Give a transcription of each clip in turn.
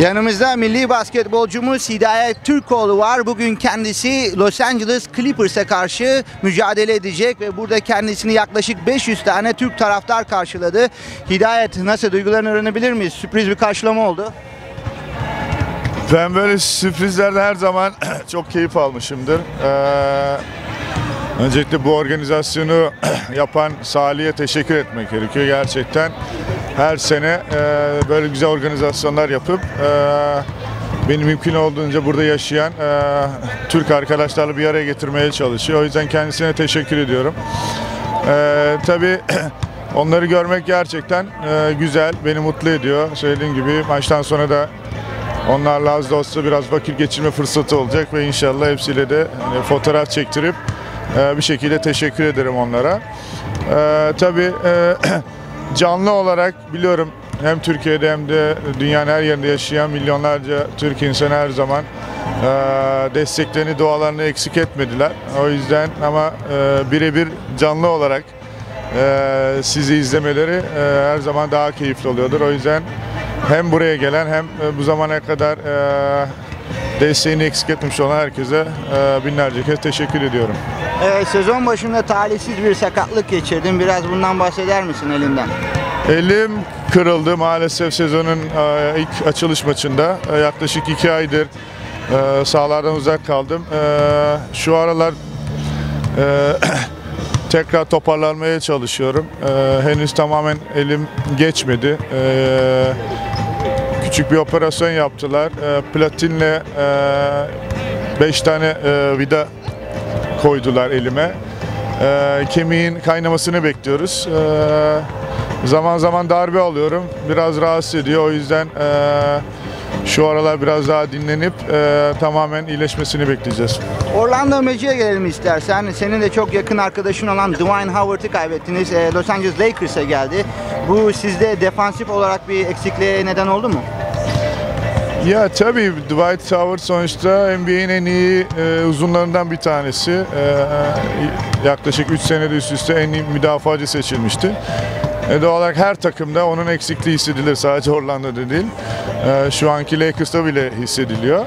Yanımızda milli basketbolcumuz Hidayet Türkoğlu var. Bugün kendisi Los Angeles Clippers'a karşı mücadele edecek ve burada kendisini yaklaşık 500 tane Türk taraftar karşıladı. Hidayet nasıl duygularını öğrenebilir miyiz? Sürpriz bir karşılama oldu. Ben böyle sürprizlerde her zaman çok keyif almışımdır. Ee, öncelikle bu organizasyonu yapan Salih'e teşekkür etmek gerekiyor gerçekten. Her sene e, böyle güzel organizasyonlar yapıp e, beni mümkün olduğunca burada yaşayan e, Türk arkadaşlarla bir araya getirmeye çalışıyor. O yüzden kendisine teşekkür ediyorum. E, tabii onları görmek gerçekten e, güzel, beni mutlu ediyor. Söylediğim gibi maçtan sonra da Onlarla az da olsa biraz vakit geçirme fırsatı olacak ve inşallah hepsiyle de hani, fotoğraf çektirip e, bir şekilde teşekkür ederim onlara. E, tabii e, canlı olarak biliyorum hem Türkiye'de hem de dünyanın her yerinde yaşayan milyonlarca Türk insanı her zaman e, desteklerini, dualarını eksik etmediler. O yüzden ama e, birebir canlı olarak e, sizi izlemeleri e, her zaman daha keyifli oluyordur. O yüzden hem buraya gelen hem bu zamana kadar e, desteğini eksik etmiş olan herkese e, binlerce kez teşekkür ediyorum. Evet, sezon başında talihsiz bir sakatlık geçirdin. Biraz bundan bahseder misin elinden? Elim kırıldı maalesef sezonun e, ilk açılış maçında. E, yaklaşık iki aydır sahalardan uzak kaldım. Şu aralar tekrar toparlanmaya çalışıyorum. Henüz tamamen elim geçmedi. E, küçük bir operasyon yaptılar. E, platinle 5 tane e, vida koydular elime. E, kemiğin kaynamasını bekliyoruz. E, zaman zaman darbe alıyorum. Biraz rahatsız ediyor. O yüzden e, şu aralar biraz daha dinlenip e, tamamen iyileşmesini bekleyeceğiz. Orlando Magic'e gelelim istersen. Senin de çok yakın arkadaşın olan Dwayne Howard'ı kaybettiniz. Ee, Los Angeles Lakers'a geldi. Bu sizde defansif olarak bir eksikliğe neden oldu mu? Ya tabii Dwight Howard sonuçta NBA'in en iyi e, uzunlarından bir tanesi. E, yaklaşık 3 senede üst üste en iyi müdafacı seçilmişti. E, doğal olarak her takımda onun eksikliği hissedilir. Sadece Orlando'da değil. E, şu anki Lakers'ta bile hissediliyor.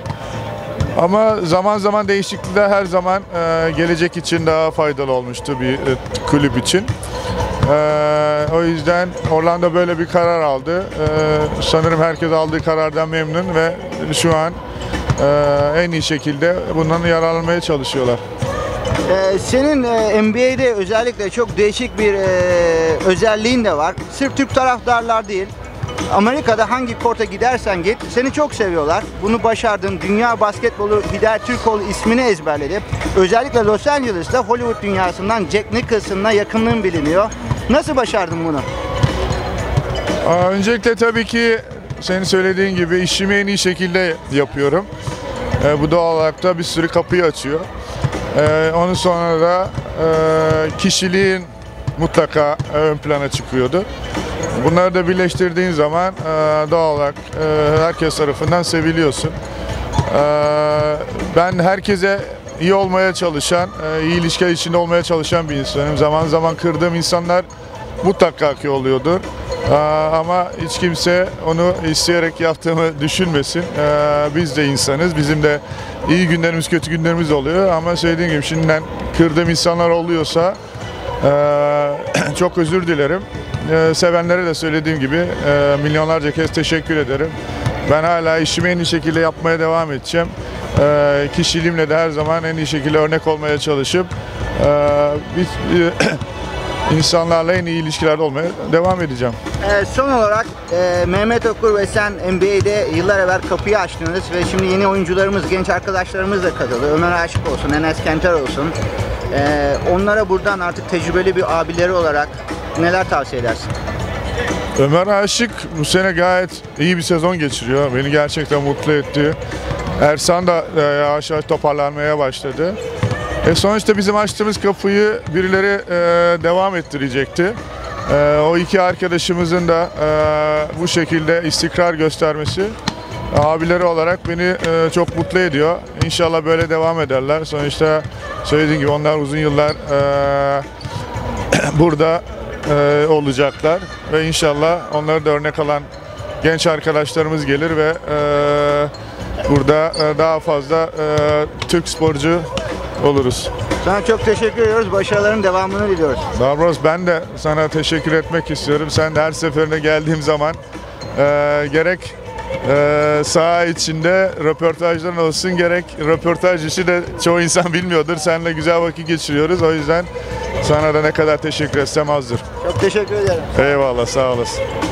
Ama zaman zaman değişiklikler her zaman e, gelecek için daha faydalı olmuştu bir e, kulüp için. Ee, o yüzden Orlando böyle bir karar aldı. Ee, sanırım herkes aldığı karardan memnun ve şu an e, en iyi şekilde bundan yararlanmaya çalışıyorlar. Ee, senin e, NBA'de özellikle çok değişik bir e, özelliğin de var. Sırf Türk taraftarlar değil. Amerika'da hangi korta gidersen git seni çok seviyorlar. Bunu başardın. Dünya basketbolu Hidayet Türkoğlu ismini ezberledi. Özellikle Los Angeles'ta Hollywood dünyasından Jack Nicholson'la yakınlığın biliniyor. Nasıl başardın bunu? Aa, öncelikle tabii ki senin söylediğin gibi işimi en iyi şekilde yapıyorum. Ee, bu doğal olarak da bir sürü kapıyı açıyor. Ee, onun sonra da e, kişiliğin mutlaka ön plana çıkıyordu. Bunları da birleştirdiğin zaman e, doğal olarak e, herkes tarafından seviliyorsun. E, ben herkese iyi olmaya çalışan, e, iyi ilişkiler içinde olmaya çalışan bir insanım. Zaman zaman kırdığım insanlar mutlaka ki oluyordur. E, ama hiç kimse onu isteyerek yaptığımı düşünmesin. E, biz de insanız. Bizim de iyi günlerimiz, kötü günlerimiz oluyor. Ama söylediğim gibi şimdiden kırdığım insanlar oluyorsa çok özür dilerim. Sevenlere de söylediğim gibi milyonlarca kez teşekkür ederim. Ben hala işimi en iyi şekilde yapmaya devam edeceğim. Ee, kişiliğimle de her zaman en iyi şekilde örnek olmaya çalışıp e, biz, insanlarla en iyi ilişkilerde olmaya devam edeceğim. Ee, son olarak e, Mehmet Okur ve sen NBA'de yıllar evvel kapıyı açtınız ve şimdi yeni oyuncularımız, genç arkadaşlarımız da katıldı. Ömer Aşık olsun, Enes Kenter olsun. Ee, onlara buradan artık tecrübeli bir abileri olarak neler tavsiye edersin? Ömer Aşık bu sene gayet iyi bir sezon geçiriyor. Beni gerçekten mutlu etti. Ersan da e, yavaş yavaş toparlanmaya başladı. E sonuçta bizim açtığımız kapıyı birileri e, devam ettirecekti. E, o iki arkadaşımızın da e, bu şekilde istikrar göstermesi abileri olarak beni e, çok mutlu ediyor. İnşallah böyle devam ederler. Sonuçta söylediğim gibi onlar uzun yıllar e, burada e, olacaklar ve inşallah onları da örnek alan genç arkadaşlarımız gelir ve e, burada e, daha fazla e, Türk sporcu oluruz. Sana çok teşekkür ediyoruz. Başarıların devamını diliyoruz. Barbaros ben de sana teşekkür etmek istiyorum. Sen de her seferinde geldiğim zaman e, gerek e, saha içinde röportajların olsun gerek röportaj işi de çoğu insan bilmiyordur. Seninle güzel vakit geçiriyoruz. O yüzden sana da ne kadar teşekkür etsem azdır. Çok teşekkür ederim. Eyvallah sağ olasın.